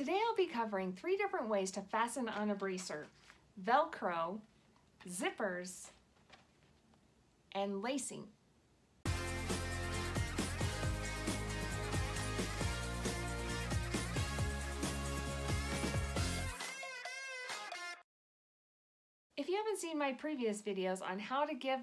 Today I'll be covering three different ways to fasten on a bracer. Velcro, zippers, and lacing. If you haven't seen my previous videos on how to give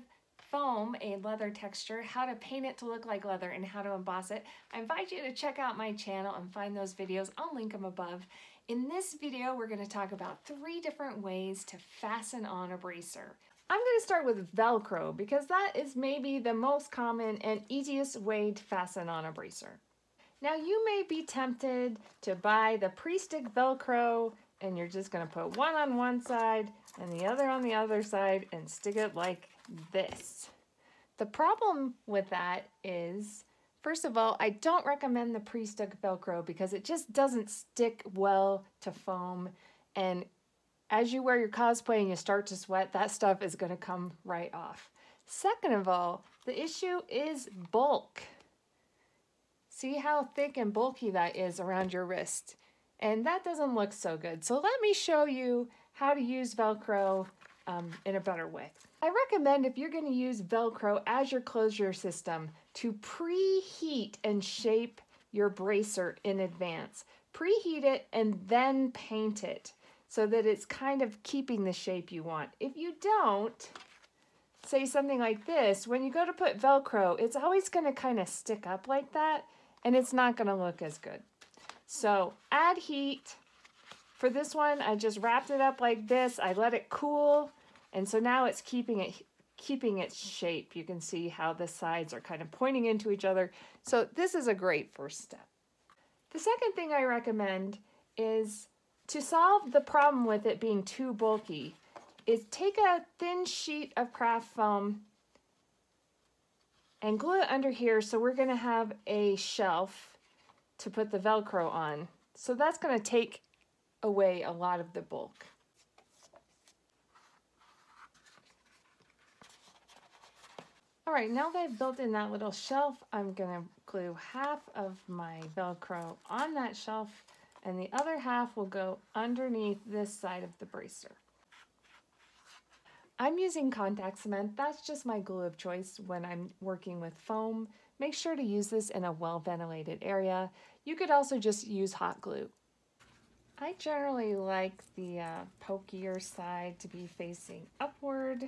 foam a leather texture, how to paint it to look like leather, and how to emboss it, I invite you to check out my channel and find those videos. I'll link them above. In this video, we're going to talk about three different ways to fasten on a bracer. I'm going to start with Velcro because that is maybe the most common and easiest way to fasten on a bracer. Now you may be tempted to buy the pre-stick Velcro and you're just going to put one on one side and the other on the other side and stick it like this. The problem with that is, first of all, I don't recommend the pre-stuck Velcro because it just doesn't stick well to foam. And as you wear your cosplay and you start to sweat, that stuff is gonna come right off. Second of all, the issue is bulk. See how thick and bulky that is around your wrist. And that doesn't look so good. So let me show you how to use Velcro um, in a better way. I recommend if you're going to use Velcro as your closure system to preheat and shape your bracer in advance. Preheat it and then paint it so that it's kind of keeping the shape you want. If you don't, say something like this, when you go to put Velcro, it's always going to kind of stick up like that and it's not going to look as good. So add heat. For this one, I just wrapped it up like this. I let it cool and so now it's keeping it keeping its shape. You can see how the sides are kind of pointing into each other. So this is a great first step. The second thing I recommend is to solve the problem with it being too bulky is take a thin sheet of craft foam and glue it under here so we're going to have a shelf to put the velcro on. So that's going to take away a lot of the bulk. All right, now that I've built in that little shelf, I'm gonna glue half of my Velcro on that shelf and the other half will go underneath this side of the bracer. I'm using contact cement. That's just my glue of choice when I'm working with foam. Make sure to use this in a well-ventilated area. You could also just use hot glue. I generally like the uh, pokier side to be facing upward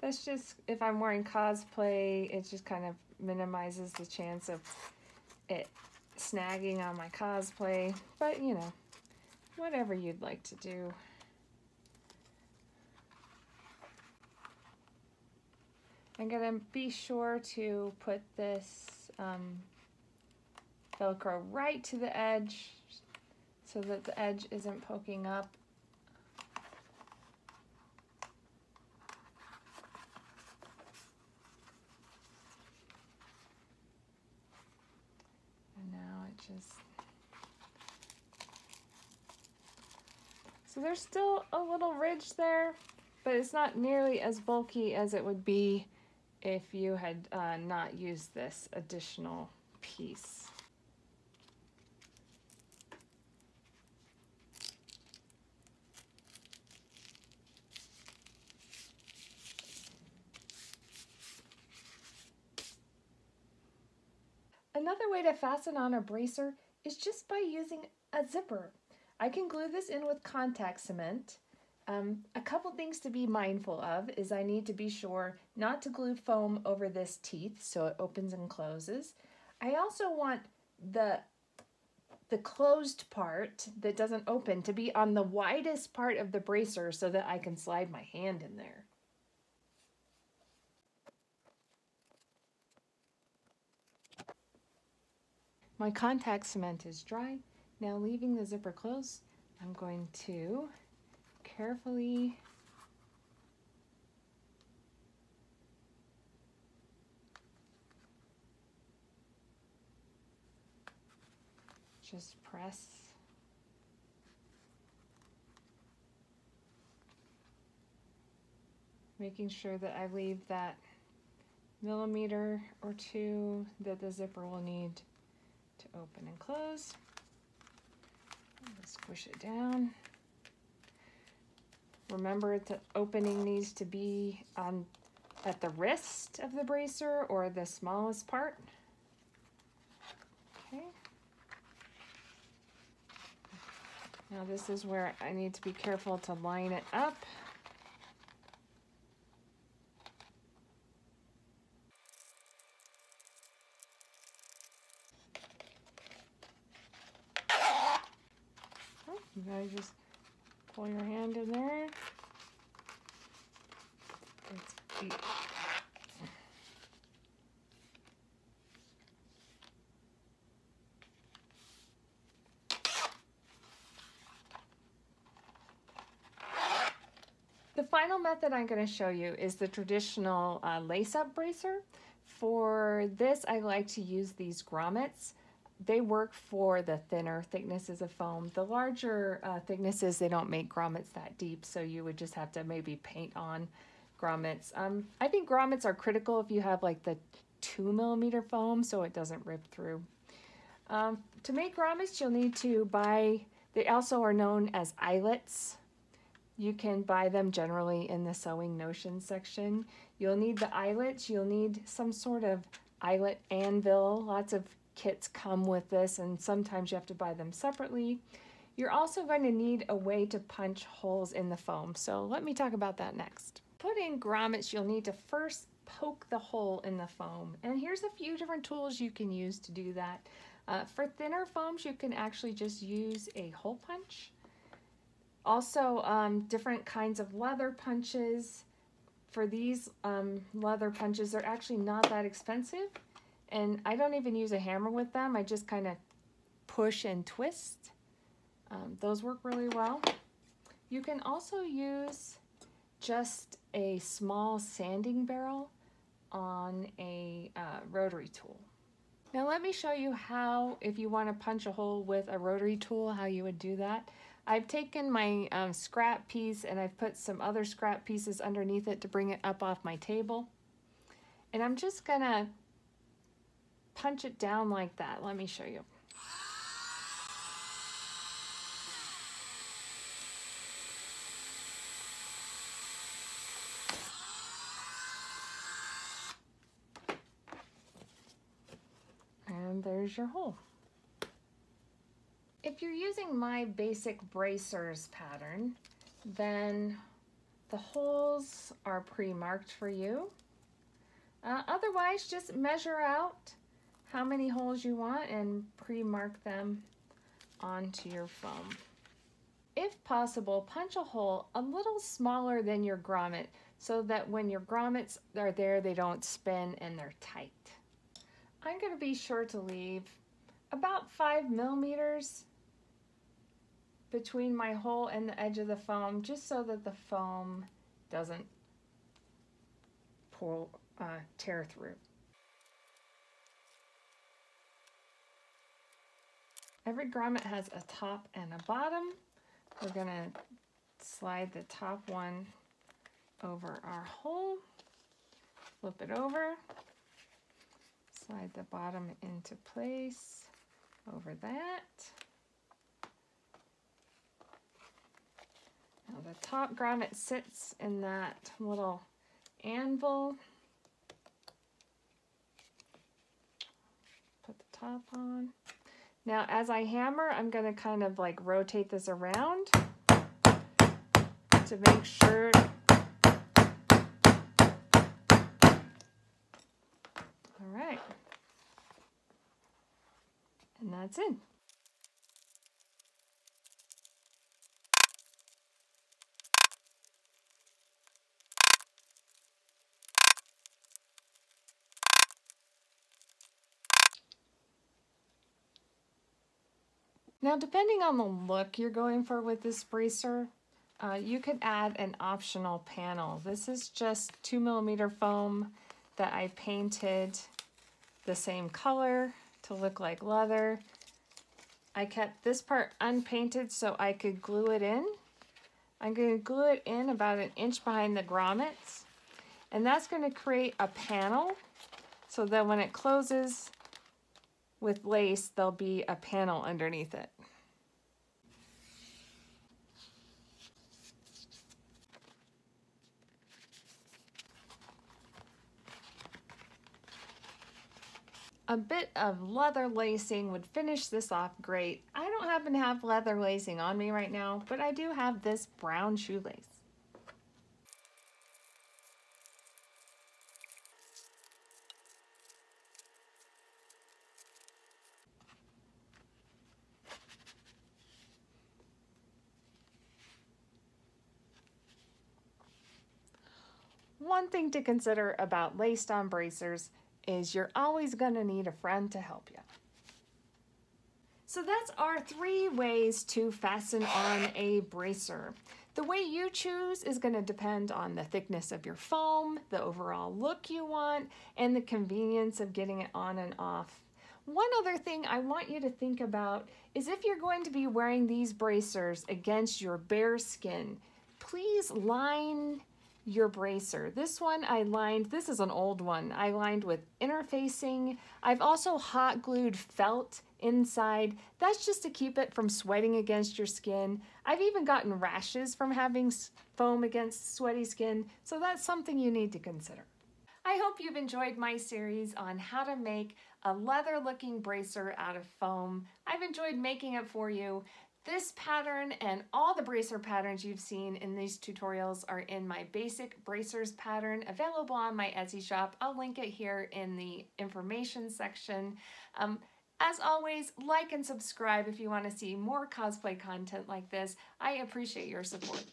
that's just, if I'm wearing cosplay, it just kind of minimizes the chance of it snagging on my cosplay. But, you know, whatever you'd like to do. I'm going to be sure to put this um, Velcro right to the edge so that the edge isn't poking up just so there's still a little ridge there but it's not nearly as bulky as it would be if you had uh, not used this additional piece. Another way to fasten on a bracer is just by using a zipper. I can glue this in with contact cement. Um, a couple things to be mindful of is I need to be sure not to glue foam over this teeth so it opens and closes. I also want the the closed part that doesn't open to be on the widest part of the bracer so that I can slide my hand in there. My contact cement is dry. Now leaving the zipper closed, I'm going to carefully just press making sure that I leave that millimeter or two that the zipper will need to open and close. Squish it down. Remember the opening needs to be on at the wrist of the bracer or the smallest part. Okay. Now this is where I need to be careful to line it up. You just pull your hand in there. It's The final method I'm going to show you is the traditional uh, lace-up bracer. For this, I like to use these grommets they work for the thinner thicknesses of foam. The larger uh, thicknesses, they don't make grommets that deep, so you would just have to maybe paint on grommets. Um, I think grommets are critical if you have like the two millimeter foam so it doesn't rip through. Um, to make grommets, you'll need to buy, they also are known as eyelets. You can buy them generally in the Sewing Notion section. You'll need the eyelets, you'll need some sort of eyelet anvil, lots of kits come with this and sometimes you have to buy them separately. You're also going to need a way to punch holes in the foam. So let me talk about that next. Put in grommets, you'll need to first poke the hole in the foam. And here's a few different tools you can use to do that. Uh, for thinner foams, you can actually just use a hole punch. Also, um, different kinds of leather punches. For these um, leather punches, they're actually not that expensive. And I don't even use a hammer with them. I just kind of push and twist. Um, those work really well. You can also use just a small sanding barrel on a uh, rotary tool. Now let me show you how, if you want to punch a hole with a rotary tool, how you would do that. I've taken my um, scrap piece and I've put some other scrap pieces underneath it to bring it up off my table. And I'm just gonna punch it down like that. Let me show you. And there's your hole. If you're using my basic bracers pattern, then the holes are pre-marked for you. Uh, otherwise, just measure out how many holes you want and pre-mark them onto your foam. If possible, punch a hole a little smaller than your grommet so that when your grommets are there, they don't spin and they're tight. I'm going to be sure to leave about five millimeters between my hole and the edge of the foam just so that the foam doesn't pull, uh, tear through. Every grommet has a top and a bottom. We're gonna slide the top one over our hole, flip it over, slide the bottom into place over that. Now the top grommet sits in that little anvil. Put the top on. Now as I hammer, I'm going to kind of like rotate this around to make sure All right. And that's it. Now, depending on the look you're going for with this bracer, uh, you could add an optional panel. This is just two millimeter foam that I painted the same color to look like leather. I kept this part unpainted so I could glue it in. I'm going to glue it in about an inch behind the grommets. And that's going to create a panel so that when it closes, with lace, there'll be a panel underneath it. A bit of leather lacing would finish this off great. I don't happen to have leather lacing on me right now, but I do have this brown shoelace. One thing to consider about laced on bracers is you're always going to need a friend to help you. So that's our three ways to fasten on a bracer. The way you choose is going to depend on the thickness of your foam, the overall look you want, and the convenience of getting it on and off. One other thing I want you to think about is if you're going to be wearing these bracers against your bare skin, please line your bracer. This one I lined, this is an old one, I lined with interfacing. I've also hot glued felt inside. That's just to keep it from sweating against your skin. I've even gotten rashes from having foam against sweaty skin, so that's something you need to consider. I hope you've enjoyed my series on how to make a leather looking bracer out of foam. I've enjoyed making it for you. This pattern and all the bracer patterns you've seen in these tutorials are in my basic bracers pattern available on my Etsy shop. I'll link it here in the information section. Um, as always, like and subscribe if you want to see more cosplay content like this. I appreciate your support.